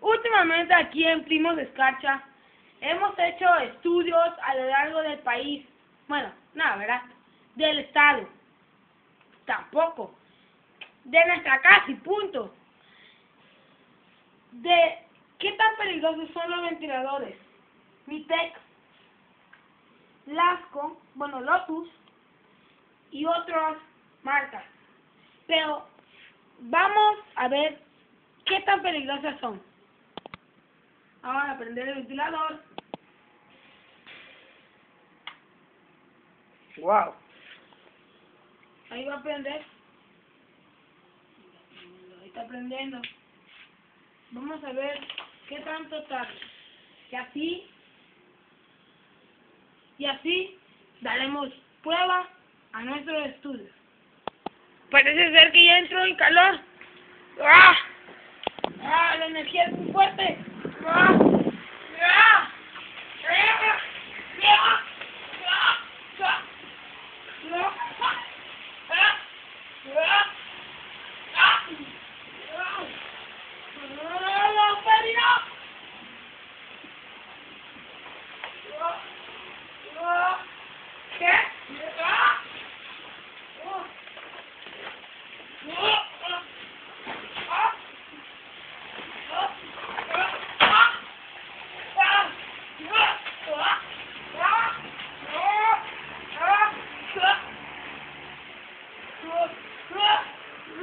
Últimamente aquí en Primos de Escarcha hemos hecho estudios a lo largo del país. Bueno, nada, ¿verdad? Del estado. Tampoco. De nuestra casa y punto. De qué tan peligrosos son los ventiladores. Mitec, Lasco, bueno, Lotus y otras marcas. Pero vamos a ver qué tan peligrosas son. Vamos a prender el ventilador. Wow. Ahí va a prender. Ahí está prendiendo. Vamos a ver qué tanto tarda. Y así, y así daremos prueba a nuestros estudios. Parece ser que ya entró en calor. ¡Ah! ¡Ah! La energía es muy fuerte. ¡Ah! ¡Ah! ¡Ah! ¡Ah!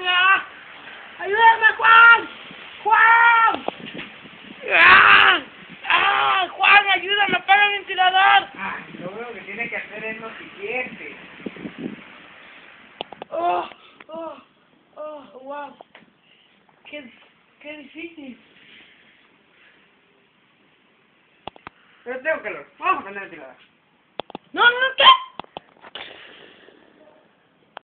¡Ah! ¡Ayúdame, Juan! ¡Juan! ¡Ah! ¡Ah! ¡Juan, ayúdame! ¡Apaga el ventilador! Ah, lo único que tiene que hacer es lo siguiente. ¡Oh! ¡Oh! ¡Oh! ¡Wow! ¡Qué, qué difícil! Pero tengo calor. Vamos a prender el ventilador.